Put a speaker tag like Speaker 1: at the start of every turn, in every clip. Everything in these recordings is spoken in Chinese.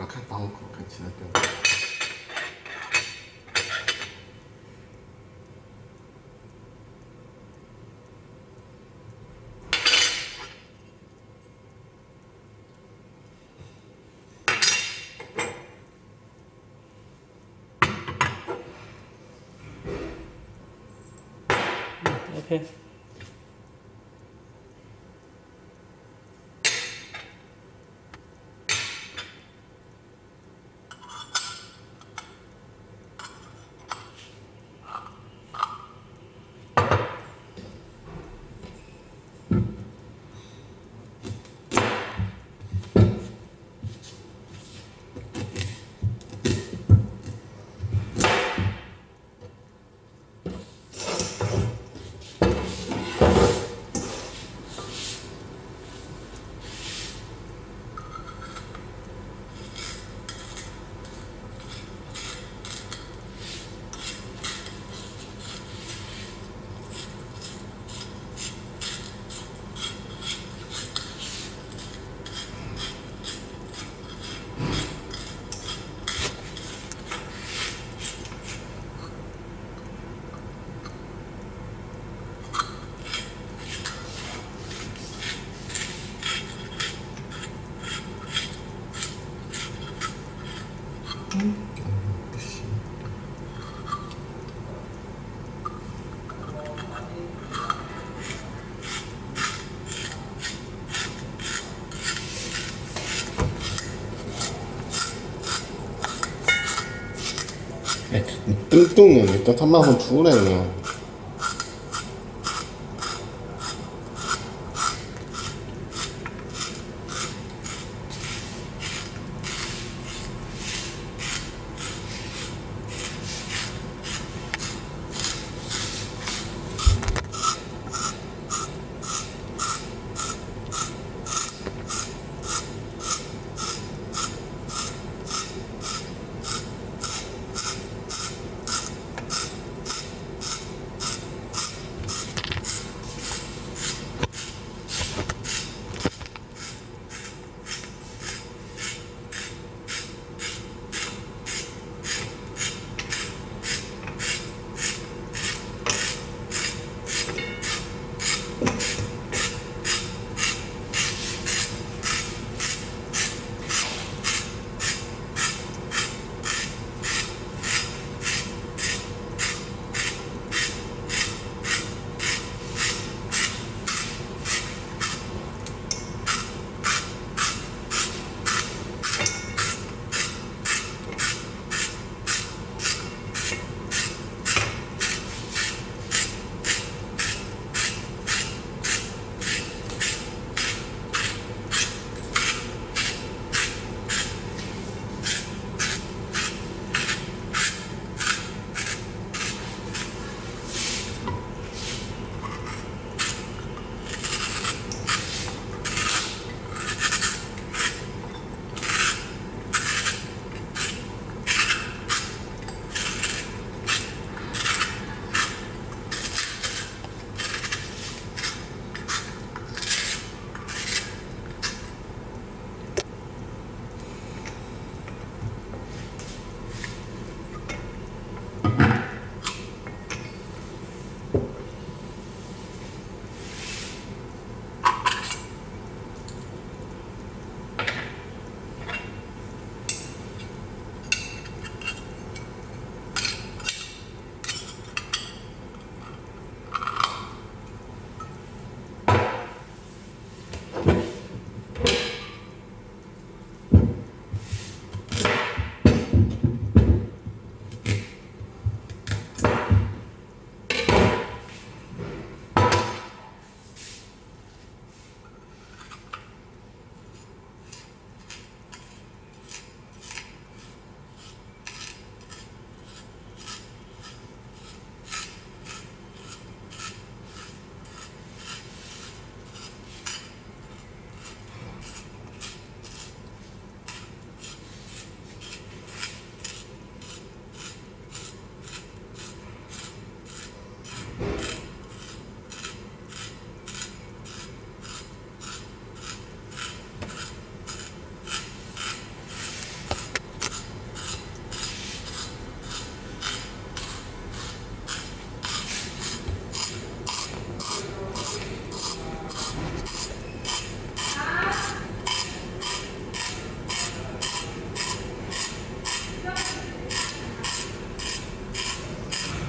Speaker 1: 打开保护口，看其他灯。
Speaker 2: OK。
Speaker 1: 뚱뚱 놈 일단 3만원 주우래 그냥.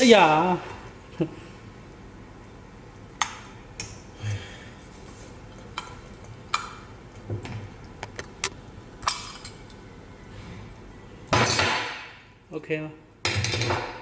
Speaker 2: 哎呀，OK 吗？